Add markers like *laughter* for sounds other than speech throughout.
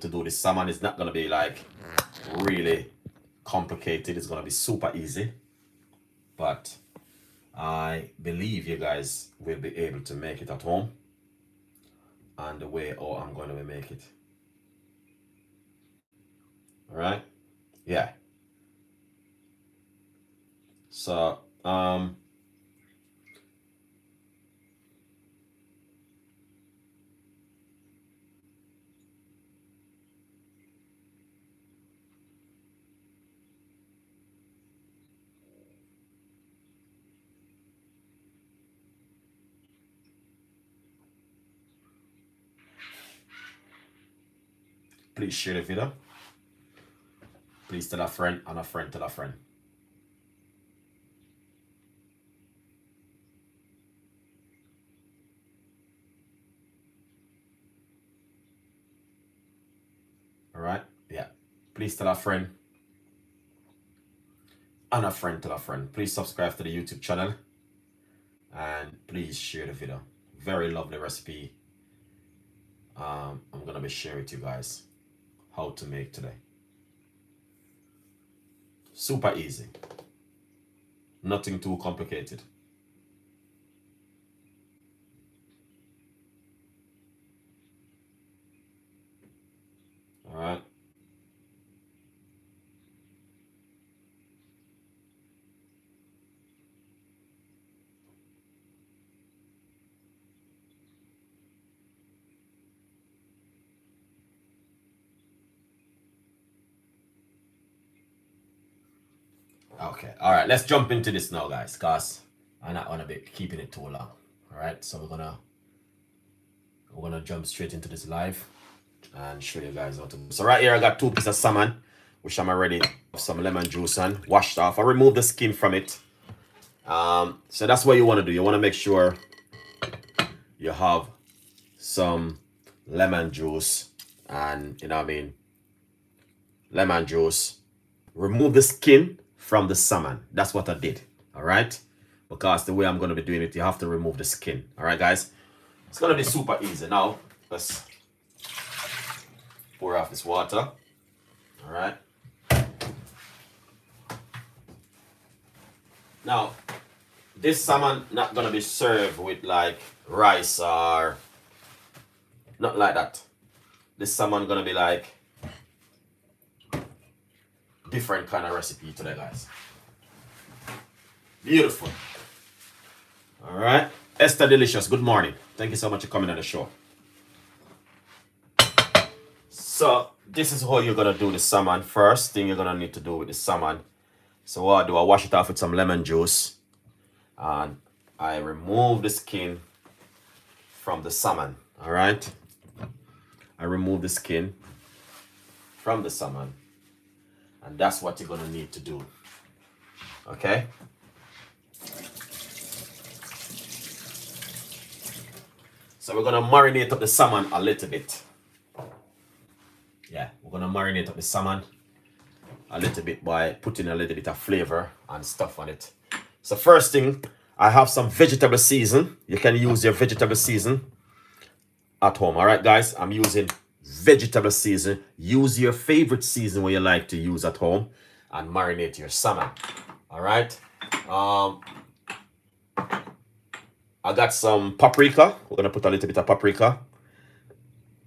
to do this salmon. is not gonna be like really complicated. It's gonna be super easy. But I believe you guys will be able to make it at home and the way oh I'm going to make it. All right. Yeah. So, um, please share the video. Please tell a friend and a friend tell a friend. All right. Yeah. Please tell a friend and a friend tell a friend. Please subscribe to the YouTube channel and please share the video. Very lovely recipe. Um, I'm going to be sharing with you guys how to make today. Super easy. Nothing too complicated. All right. Okay. All right. Let's jump into this now, guys, because I'm not gonna be keeping it too long. All right. So we're gonna we're gonna jump straight into this live and show you guys how to. So right here, I got two pieces of salmon, which I'm already some lemon juice and washed off. I removed the skin from it. Um, so that's what you want to do. You want to make sure you have some lemon juice and you know what I mean lemon juice remove the skin from the salmon that's what I did all right? Because the way I'm going to be doing it you have to remove the skin all right guys? It's going to be super easy. Now let's pour off this water all right? Now this salmon not gonna be served with like rice or not like that. This salmon gonna be like different kind of recipe today guys. Beautiful. All right. Esther delicious good morning. Thank you so much for coming on the show. So this is how you're gonna do the salmon first. Thing you're gonna need to do with the salmon. So what i do i wash it off with some lemon juice. And I remove the skin from the salmon all right? I remove the skin from the salmon and that's what you're gonna need to do okay so we're gonna marinate up the salmon a little bit yeah we're gonna marinate up the salmon a little bit by putting a little bit of flavor and stuff on it so first thing, I have some vegetable season. You can use your vegetable season at home. All right, guys, I'm using vegetable season. Use your favorite season where you like to use at home and marinate your salmon. All right. Um, I got some paprika. We're gonna put a little bit of paprika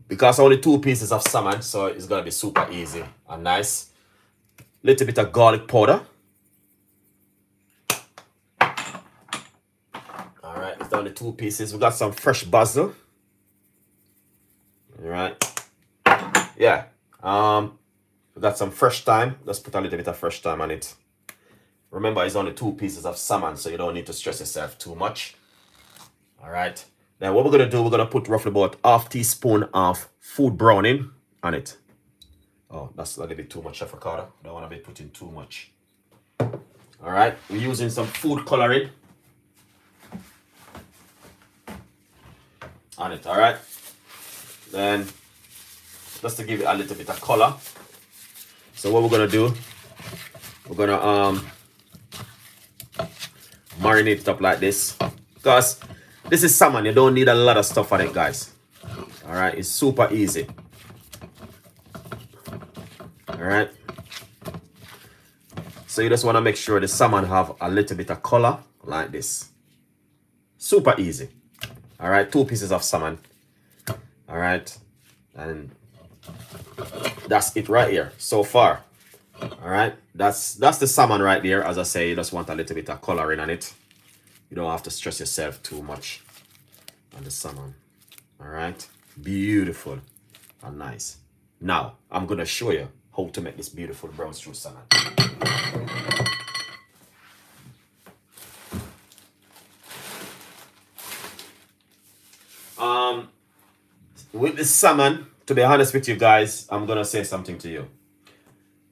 because only two pieces of salmon, so it's gonna be super easy and nice. Little bit of garlic powder. down the two pieces. We got some fresh basil. All right. Yeah. Um, got some fresh thyme. Let's put a little bit of fresh thyme on it. Remember, it's only two pieces of salmon, so you don't need to stress yourself too much. All right. Then what we're going to do, we're going to put roughly about half teaspoon of food browning on it. Oh, that's a little bit too much avocado. Don't want to be putting too much. All right. We're using some food coloring. on it all right then just to give it a little bit of color so what we're gonna do we're gonna um marinate it up like this because this is salmon you don't need a lot of stuff on it guys all right it's super easy All right. So you just want to make sure the salmon have a little bit of color like this. Super easy. All right, two pieces of salmon. All right, and that's it right here so far. All right, that's that's the salmon right there. As I say, you just want a little bit of coloring on it. You don't have to stress yourself too much on the salmon. All right, beautiful and nice. Now I'm gonna show you how to make this beautiful brown stew salmon. Um, with the salmon, to be honest with you guys, I'm gonna say something to you.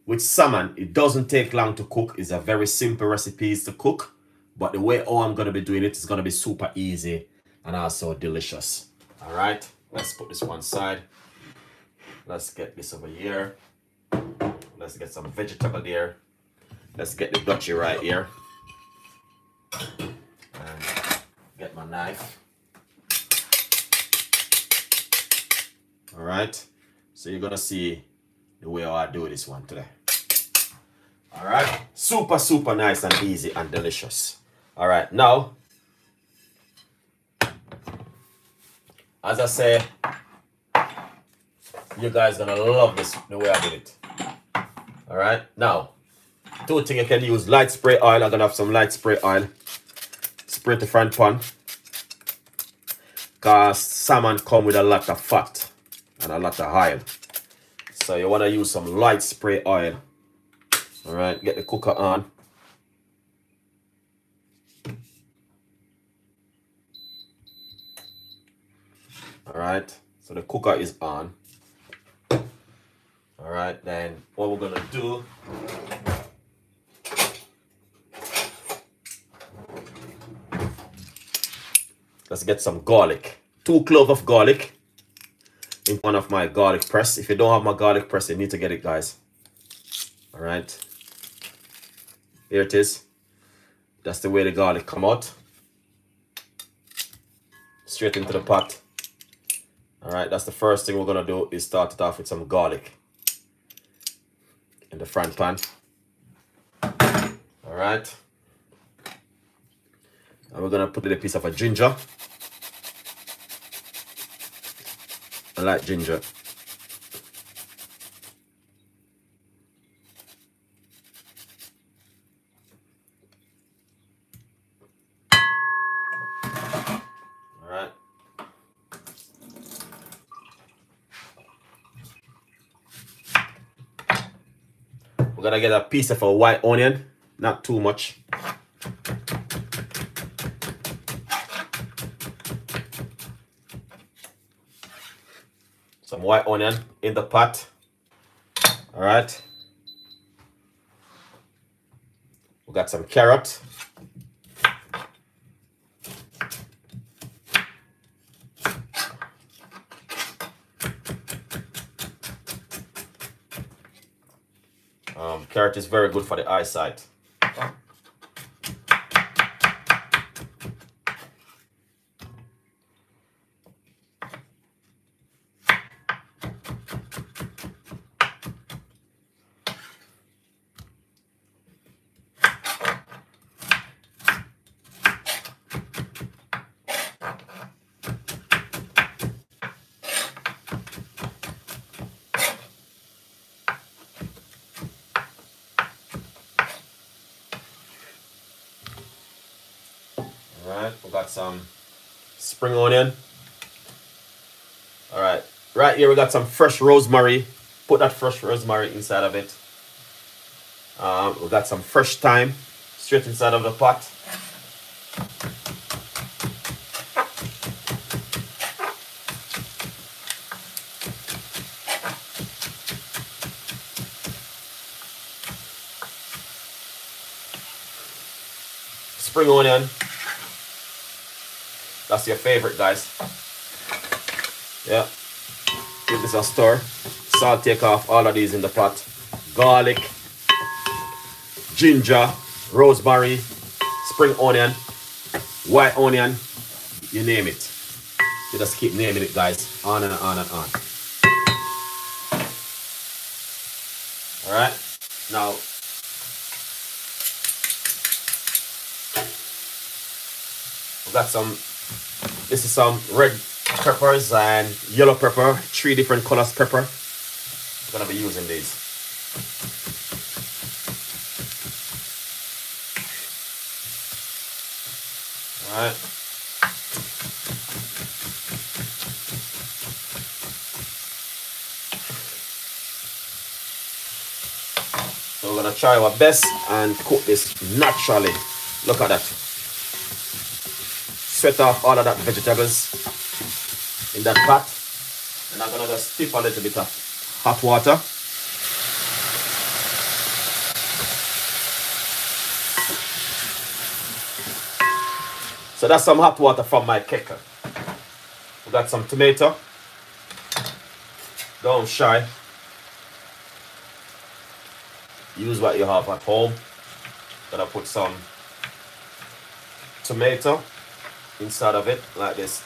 With salmon, it doesn't take long to cook. It's a very simple recipe to cook, but the way how I'm gonna be doing it is gonna be super easy and also delicious. All right, let's put this one side. Let's get this over here. Let's get some vegetable there. Let's get the dutchie right here. And get my knife. All right so you're gonna see the way I do this one today. All right super super nice and easy and delicious. All right now as I say you guys gonna love this the way I did it. All right now two things you can use. Light spray oil. I'm gonna have some light spray oil. Spray the front pan cause salmon come with a lot of fat and a lot of oil. So you want to use some light spray oil. All right, get the cooker on. All right, so the cooker is on. All right, then what we're gonna do let's get some garlic. Two cloves of garlic in one of my garlic press. If you don't have my garlic press, you need to get it, guys. All right. Here it is. That's the way the garlic come out. Straight into the pot. All right, that's the first thing we're gonna do is start it off with some garlic in the front pan. All right. And we're gonna put in a piece of a ginger. I like ginger. Gonna get a piece of a white onion, not too much. White onion in the pot. All right. We got some carrot. Um, carrot is very good for the eyesight. We got some spring onion. All right. Here we got some fresh rosemary. Put that fresh rosemary inside of it. Um, we got some fresh thyme straight inside of the pot. Spring onion. That's your favorite, guys. Yeah. Give this a stir. Salt take off all of these in the pot. Garlic, ginger, rosemary, spring onion, white onion, you name it. You just keep naming it, guys. On and on and on. All right. Now, we got some. This is some red peppers and yellow pepper, three different colors pepper. I'm gonna be using these. All right. So we're gonna try our best and cook this naturally. Look at that. Sweat off all of that vegetables in that pot. And I'm gonna just tip a little bit of hot water. So that's some hot water from my kettle. We got some tomato. Don't shy. Use what you have at home. Gonna put some tomato inside of it like this.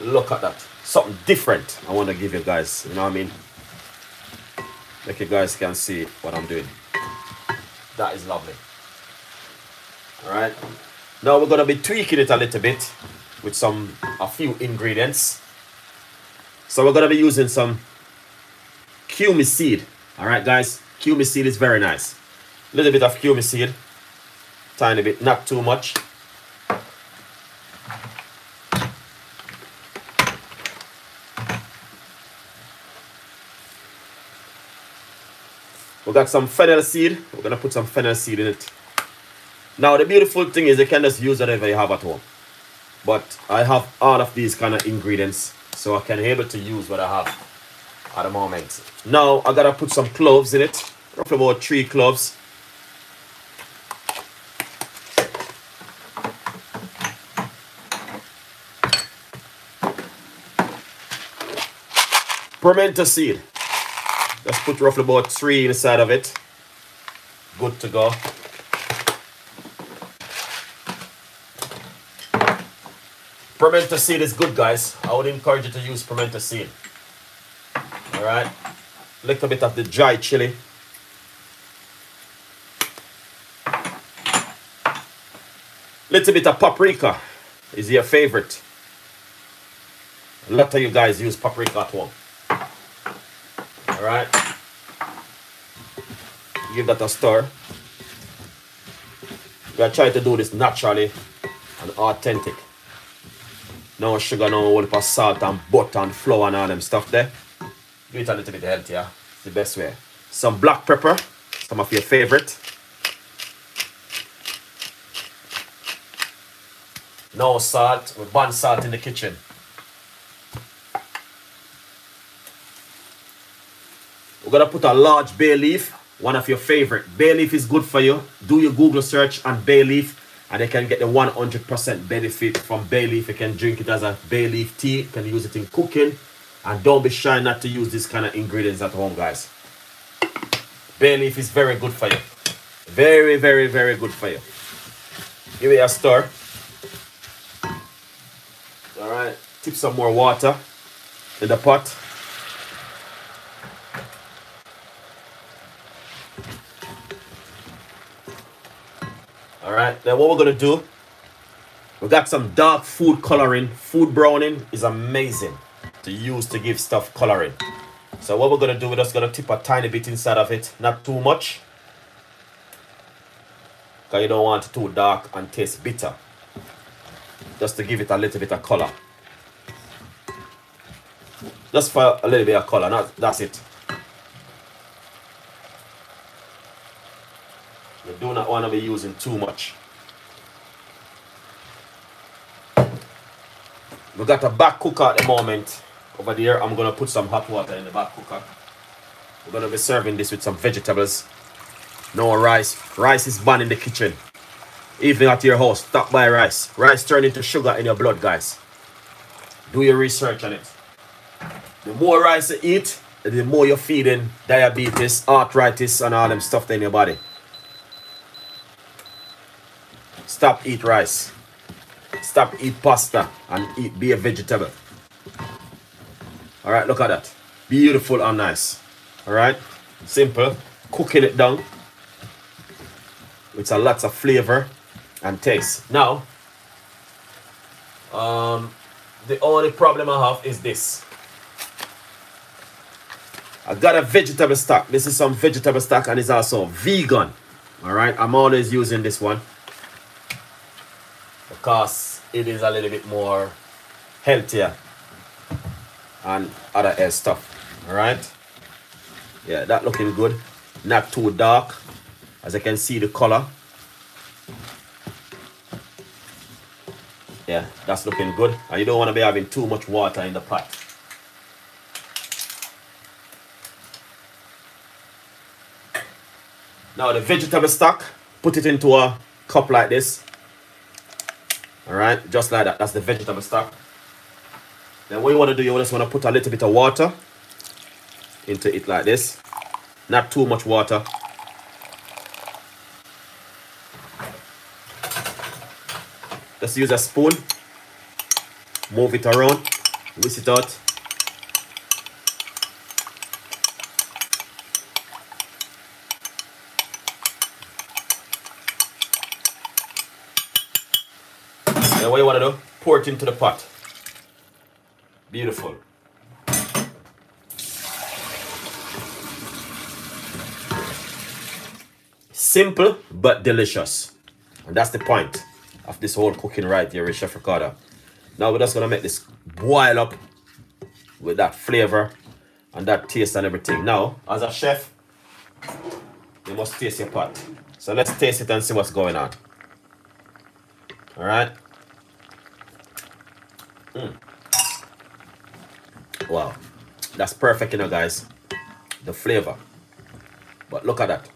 Look at that. Something different I want to give you guys. You know what I mean? Like you guys can see what I'm doing. That is lovely. Alright. Now we're going to be tweaking it a little bit with some, a few ingredients. So we're going to be using some cumin seed. Alright guys. Cumin seed is very nice. A little bit of cumin seed. Tiny bit, not too much. We got some fennel seed. We're gonna put some fennel seed in it. Now the beautiful thing is you can just use whatever you have at home. But I have all of these kind of ingredients. So I can able to use what I have at the moment. Now I gotta put some cloves in it. Roughly about three cloves. Pimento seed. Let's put roughly about three inside of it. Good to go. Pimento seed is good, guys. I would encourage you to use pimento seed. All right. Little bit of the dry chili. Little bit of paprika is your favorite. A lot of you guys use paprika at home. All right. Give that a stir. We are trying to do this naturally and authentic. No sugar, no whole of salt and butter and flour and all them stuff there. Do it a little bit healthier. The best way. Some black pepper, some of your favorite. No salt, we burn salt in the kitchen. We're gonna put a large bay leaf, one of your favorite. Bay leaf is good for you. Do your Google search on bay leaf and you can get the 100% benefit from bay leaf. You can drink it as a bay leaf tea, you can use it in cooking. And don't be shy not to use this kind of ingredients at home, guys. Bay leaf is very good for you. Very, very, very good for you. Give it a stir. All right, tip some more water in the pot. All right, then what we're gonna do, we got some dark food coloring. Food browning is amazing to use to give stuff coloring. So what we're gonna do, we're just gonna tip a tiny bit inside of it, not too much. Because you don't want it too dark and taste bitter. Just to give it a little bit of color. Just for a little bit of color, not, that's it. You be using too much. We got a back cooker at the moment. Over there, I'm going to put some hot water in the back cooker. We're going to be serving this with some vegetables. No rice. Rice is banned in the kitchen. Even at your house, stop by rice. Rice turn into sugar in your blood, guys. Do your research on it. The more rice you eat, the more you're feeding diabetes, arthritis, and all them stuff in your body. Stop eat rice. Stop eat pasta and eat be a vegetable. All right, look at that. Beautiful and nice. All right, simple. Cooking it down with a lots of flavor and taste. Now, um, the only problem I have is this. I got a vegetable stock. This is some vegetable stock and it's also vegan. All right, I'm always using this one because it is a little bit more healthier and other stuff. All right, yeah, that looking good. Not too dark, as I can see the color. Yeah, that's looking good. And you don't want to be having too much water in the pot. Now the vegetable stock, put it into a cup like this. All right, just like that. That's the vegetable stock. Then what you want to do, you just want to put a little bit of water into it like this. Not too much water. Just use a spoon. Move it around. Whisk it out. And what you want to do, pour it into the pot. Beautiful. Simple but delicious. And that's the point of this whole cooking right here with Chef Ricardo. Now we're just gonna make this boil up with that flavor and that taste and everything. Now, as a chef, you must taste your pot. So let's taste it and see what's going on. All right. Mm. Wow, that's perfect, you know, guys. The flavor. But look at that.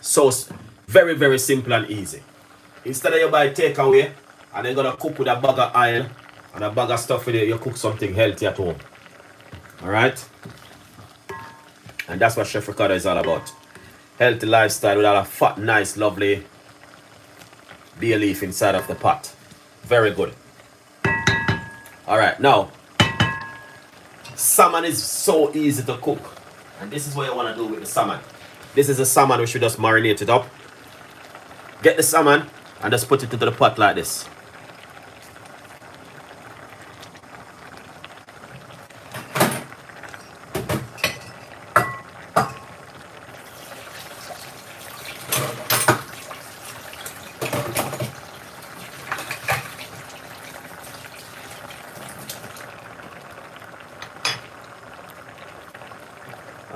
So very, very simple and easy. Instead of you buy takeaway and you're gonna cook with a bag of oil and a bag of stuff with it, you cook something healthy at home. Alright? And that's what Chef Ricardo is all about. Healthy lifestyle with all a fat, nice, lovely bay leaf inside of the pot. Very good. Alright, now salmon is so easy to cook. And this is what you want to do with the salmon. This is a salmon we should just marinate it up. Get the salmon and just put it into the pot like this.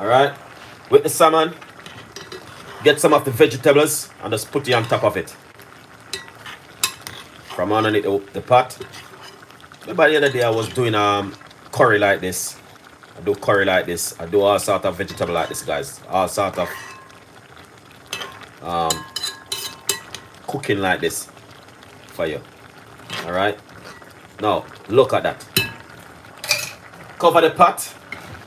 Alright, with the salmon, get some of the vegetables and just put it on top of it. From underneath the, the pot. Remember the other day I was doing um curry like this. I do curry like this. I do all sort of vegetable like this, guys. All sort of um cooking like this for you. Alright. Now look at that. Cover the pot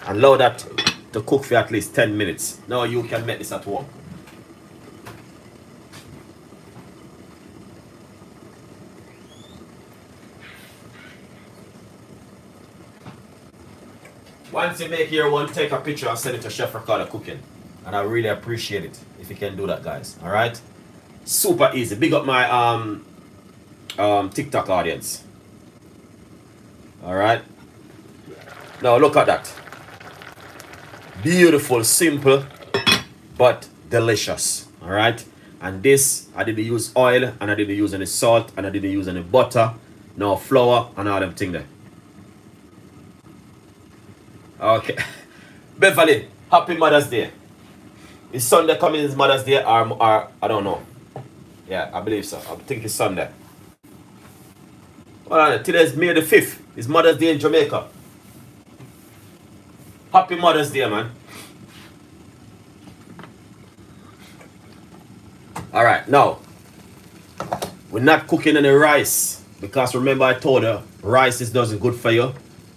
and allow that to cook for at least 10 minutes. Now you can make this at home. Once you make your one, take a picture and send it to Chef Ricardo Cooking. And I really appreciate it if you can do that, guys. All right? Super easy. Big up my um, um, TikTok audience. All right? Now look at that. Beautiful, simple, but delicious. All right? And this, I didn't use oil, and I didn't use any salt, and I didn't use any butter, no flour, and all them thing there. Okay. *laughs* Beverly, happy Mother's Day. Is Sunday coming is Mother's Day or, or I don't know. Yeah, I believe so. I think it's Sunday. Hold on, today is May the 5th. It's Mother's Day in Jamaica. Happy Mother's Day, man. Alright, now. We're not cooking any rice. Because remember I told you, rice is doesn't good for you.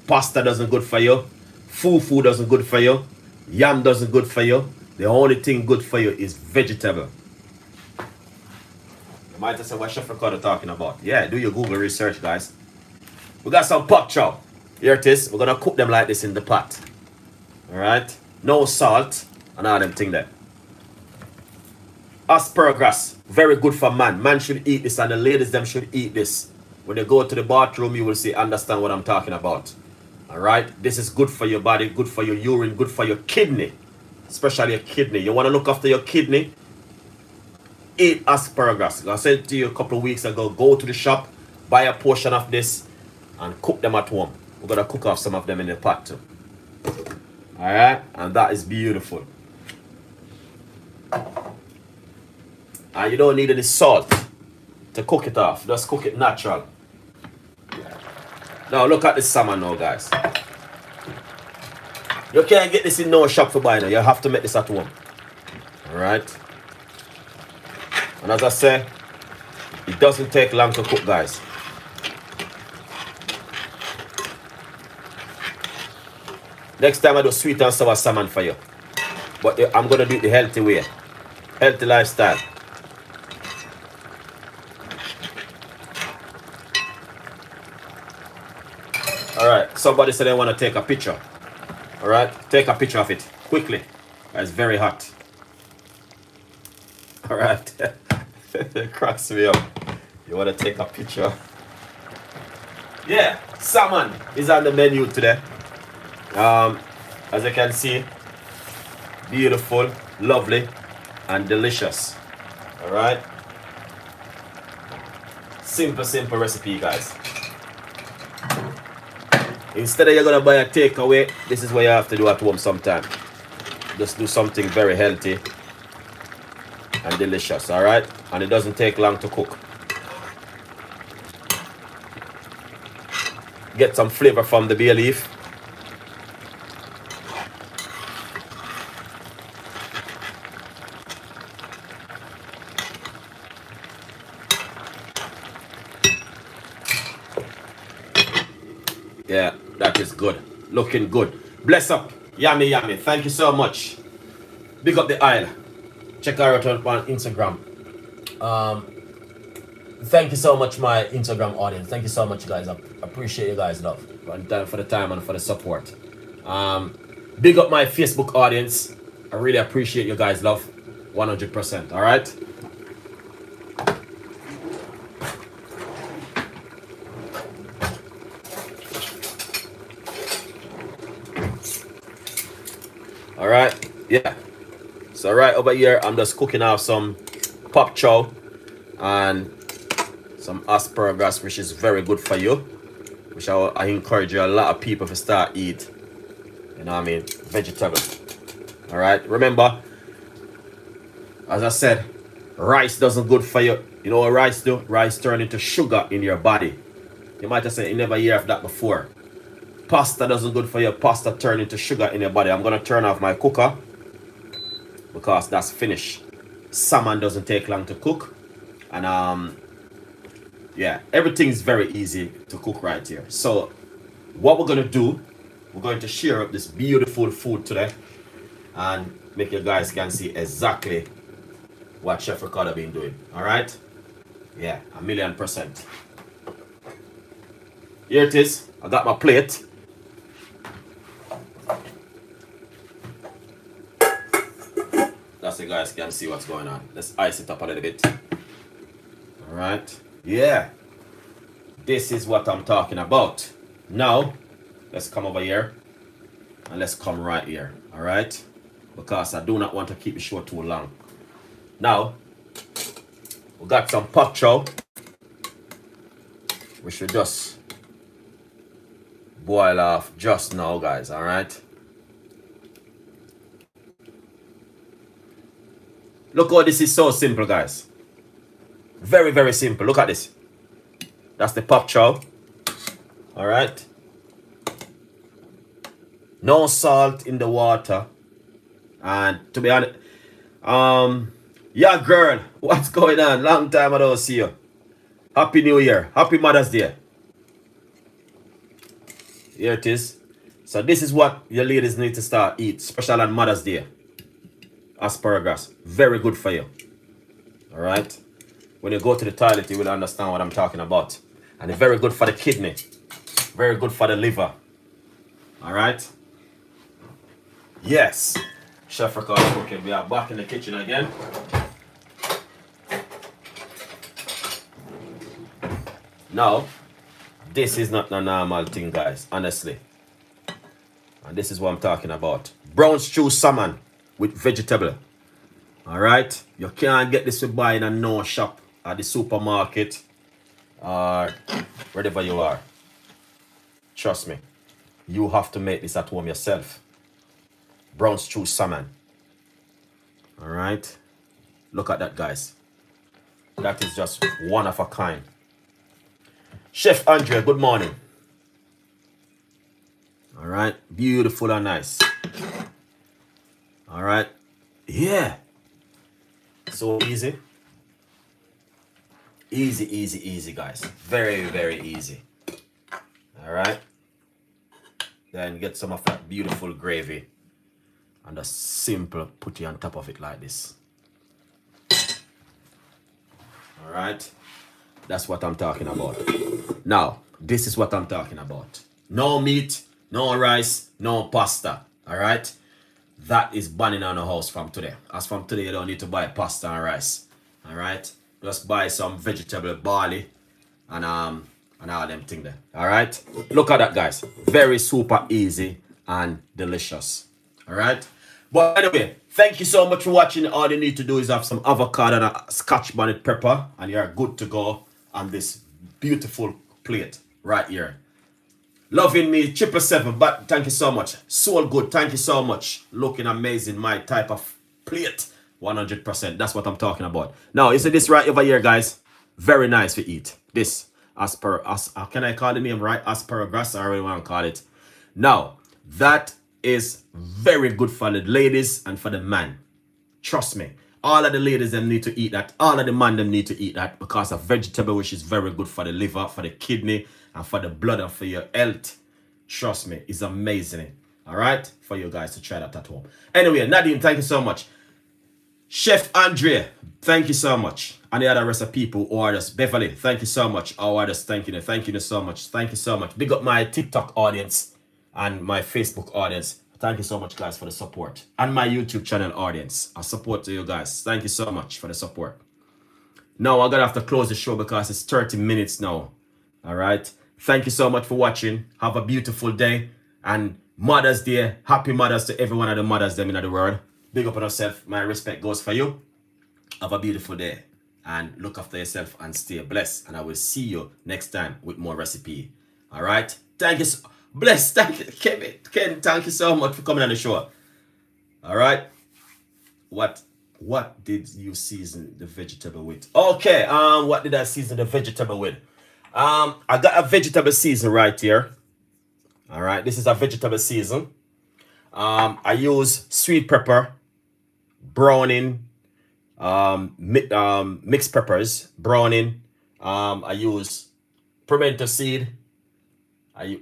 Pasta doesn't good for you. Fufu doesn't good for you. Yam doesn't good for you. The only thing good for you is vegetable. You might have said what Chef Ricardo talking about. Yeah, do your Google research, guys. We got some pork chop. Here it is. We're gonna cook them like this in the pot. Alright? No salt and all them thing there. Asparagus, very good for man. Man should eat this and the ladies them should eat this. When you go to the bathroom, you will see, understand what I'm talking about. Alright? This is good for your body, good for your urine, good for your kidney. Especially your kidney. You want to look after your kidney? Eat asparagus. I said to you a couple of weeks ago, go to the shop, buy a portion of this, and cook them at home. We're going to cook off some of them in the pot too. Alright? And that is beautiful. And you don't need any salt to cook it off. Just cook it natural. Now look at this salmon now, guys. You can't get this in no shop for buying. You have to make this at home. Alright? And as I say, it doesn't take long to cook, guys. Next time I do sweet and sour salmon for you. But I'm going to do it the healthy way. Healthy lifestyle. All right. Somebody said they want to take a picture. All right. Take a picture of it quickly. It's very hot. *laughs* All right. it *laughs* cracks me up. You want to take a picture? Yeah. Salmon is on the menu today. Um, as you can see, beautiful, lovely, and delicious. All right. Simple, simple recipe, guys. Instead of you're gonna buy a takeaway, this is what you have to do at home sometime. Just do something very healthy and delicious, all right? And it doesn't take long to cook. Get some flavor from the bay leaf. Yeah, that is good. Looking good. Bless up. Yummy, yummy. Thank you so much. Big up the aisle. Check her out on Instagram. Um, thank you so much, my Instagram audience. Thank you so much, guys. I appreciate you guys' love for the time and for the support. Um, big up my Facebook audience. I really appreciate you guys' love. 100%. All right. All right. Yeah. So right over here, I'm just cooking off some pak choi and some asparagus, which is very good for you. Which I, I encourage you, a lot of people to start eat. You know what I mean? Vegetable. All right. Remember, as I said, rice doesn't good for you. You know what rice do? Rice turn into sugar in your body. You might have said you never hear of that before. Pasta doesn't good for your pasta turn into sugar in your body. I'm gonna turn off my cooker because that's finished. Salmon doesn't take long to cook. And um yeah, everything's very easy to cook right here. So what we're gonna do, we're going to share up this beautiful food today and make you guys can see exactly what Chef Ricardo been doing. Alright? Yeah, a million percent. Here it is. I got my plate. That's so guys can see what's going on. Let's ice it up a little bit. Alright. Yeah. This is what I'm talking about. Now, let's come over here. And let's come right here. Alright. Because I do not want to keep the show too long. Now, we got some pak choi. We should just boil off just now, guys. Alright. Look how this is so simple, guys. Very, very simple. Look at this. That's the pak choi. All right. No salt in the water. And to be honest, um, yeah, girl, *laughs* what's going on? Long time I don't see you. Happy New Year. Happy Mother's Day. Here it is. So this is what your ladies need to start eat, special on Mother's Day asparagus. Very good for you. Alright? When you go to the toilet, you will understand what I'm talking about. And it's very good for the kidney. Very good for the liver. All right. Yes. Chef Ricardo cooking. We are back in the kitchen again. Now, this is not a normal thing, guys. Honestly. And this is what I'm talking about. Brown stew salmon with vegetable. All right. You can't get this to buy in a no shop at the supermarket or wherever you are. Trust me. You have to make this at home yourself. Brown stew salmon. All right. Look at that, guys. That is just one of a kind. Chef Andrea, good morning. All right. Beautiful and nice. All right. Yeah. So easy. Easy, easy, easy, guys. Very, very easy. All right. Then get some of that beautiful gravy and a simple put on top of it like this. All right. That's what I'm talking about. Now, this is what I'm talking about. No meat, no rice, no pasta. All right. That is banning on the house from today. As from today, you don't need to buy pasta and rice. All right. Just buy some vegetable barley and um and all them thing there. All right. Look at that, guys. Very super easy and delicious. All right. But anyway, thank you so much for watching. All you need to do is have some avocado and a scotch bonnet pepper, and you're good to go on this beautiful plate right here. Loving me, triple seven, but thank you so much. So good, thank you so much. Looking amazing, my type of plate. 100%, that's what I'm talking about. Now, you see this right over here, guys? Very nice to eat. This, aspar, as, uh, can I call the name right? Asparagus, I really want to call it. Now, that is very good for the ladies and for the man. Trust me. All of the ladies them need to eat that. All of the man them need to eat that because of vegetable which is very good for the liver, for the kidney, and for the blood and for your health. Trust me, it's amazing. Eh? All right? For you guys to try that at home. Anyway, Nadim, thank you so much. Chef Andre, thank you so much. And the other rest of people who are just Beverly, thank you so much. Oh, Our just thanking you. Eh? Thank you so much. Thank you so much. Big up my TikTok audience and my Facebook audience. Thank you so much, guys, for the support. And my YouTube channel audience. I support to you guys. Thank you so much for the support. Now, I'm going to have to close the show because it's 30 minutes now. All right. Thank you so much for watching. Have a beautiful day. And Mother's Day. Happy Mothers to every one of the mothers them in the world. Big up on yourself. My respect goes for you. Have a beautiful day. And look after yourself and stay blessed. And I will see you next time with more recipe. All right. Thank you so Bless. Thank you, Kevin. Ken, thank you so much for coming on the show. All right. What what did you season the vegetable with? Okay. Um, what did I season the vegetable with? Um, I got a vegetable season right here. All right. This is a vegetable season. Um, I use sweet pepper, browning, um, mi um, mixed peppers, browning. Um, I use pimento seed. I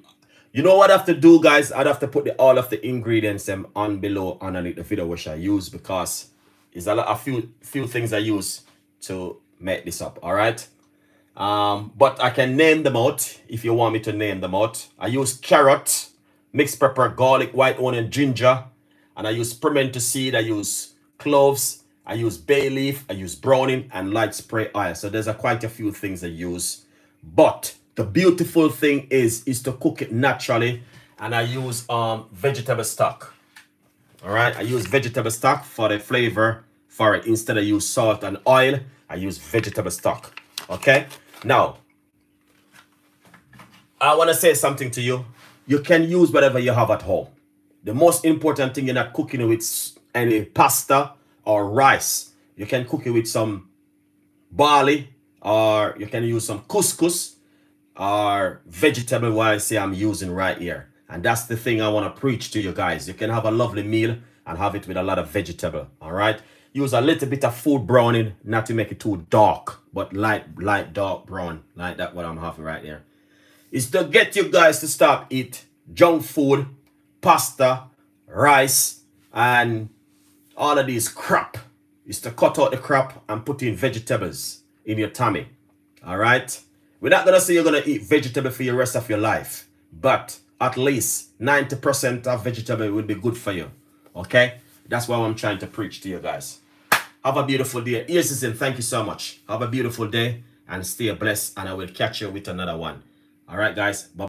you know what I have to do, guys? I'd have to put the, all of the ingredients them on below underneath the video which I use because it's a lot a few few things I use to make this up. All right. Um, but I can name them out if you want me to name them out. I use carrot, mixed pepper, garlic, white onion, ginger, and I use pimento seed. I use cloves. I use bay leaf. I use browning and light spray oil. So there's a quite a few things I use, but the beautiful thing is, is to cook it naturally. And I use um vegetable stock. All right, I use vegetable stock for the flavor for it. Instead of use salt and oil, I use vegetable stock. Okay, now I want to say something to you. You can use whatever you have at home. The most important thing you're not cooking with any pasta or rice. You can cook it with some barley or you can use some couscous or vegetable what I say I'm using right here. And that's the thing I want to preach to you guys. You can have a lovely meal and have it with a lot of vegetable. All right. Use a little bit of food browning, not to make it too dark, but light, light, dark brown, like that what I'm having right here. Is to get you guys to stop eat junk food, pasta, rice, and all of these crap. Is to cut out the crap and put in vegetables in your tummy. All right. We're not going to say you're going to eat vegetable for the rest of your life. But at least 90% of vegetable would be good for you. Okay? That's what I'm trying to preach to you guys. Have a beautiful day. Here's the Thank you so much. Have a beautiful day and stay blessed. And I will catch you with another one. All right, guys. Bye.